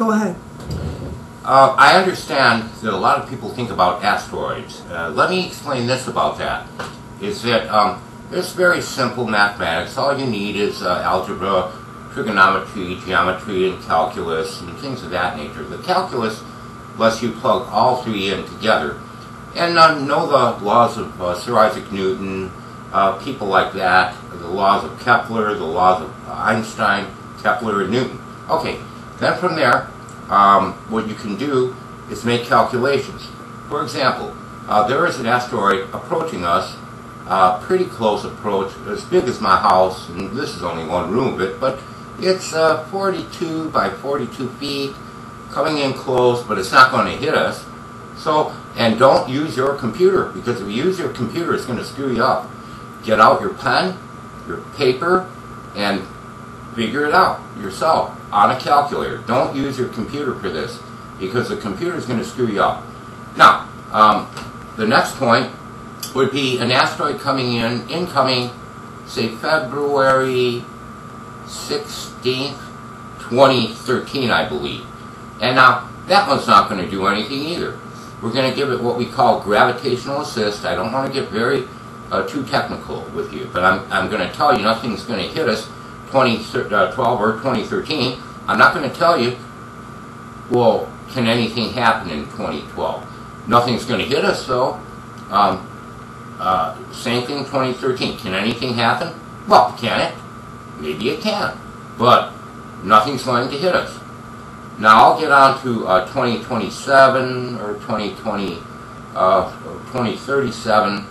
Go ahead. Uh, I understand that a lot of people think about asteroids. Uh, let me explain this about that. Is that um, it's very simple mathematics. All you need is uh, algebra, trigonometry, geometry, and calculus, and things of that nature. The calculus lets you plug all three in together and uh, know the laws of uh, Sir Isaac Newton, uh, people like that, the laws of Kepler, the laws of Einstein, Kepler, and Newton. Okay, then from there, um, what you can do is make calculations. For example, uh, there is an asteroid approaching us, uh, pretty close approach, as big as my house, and this is only one room of it, but it's uh, 42 by 42 feet, coming in close, but it's not going to hit us. So, and don't use your computer, because if you use your computer, it's going to screw you up. Get out your pen, your paper, and figure it out yourself on a calculator. Don't use your computer for this, because the computer is going to screw you up. Now, um, the next point would be an asteroid coming in, incoming, say February 16th, 2013, I believe. And now, that one's not going to do anything either. We're going to give it what we call gravitational assist. I don't want to get very uh, too technical with you, but I'm, I'm going to tell you nothing's going to hit us 2012 uh, or 2013. I'm not going to tell you, well, can anything happen in 2012? Nothing's going to hit us, though. Um, uh, same thing 2013. Can anything happen? Well, can it? Maybe it can. But nothing's going to hit us. Now I'll get on to uh, 2027 or 2020, uh, 2037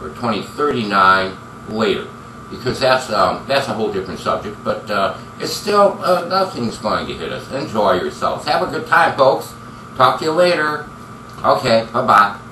or 2039 later, because that's um, that's a whole different subject. But uh, it's still uh, nothing's going to hit us. Enjoy yourselves. Have a good time, folks. Talk to you later. Okay. Bye bye.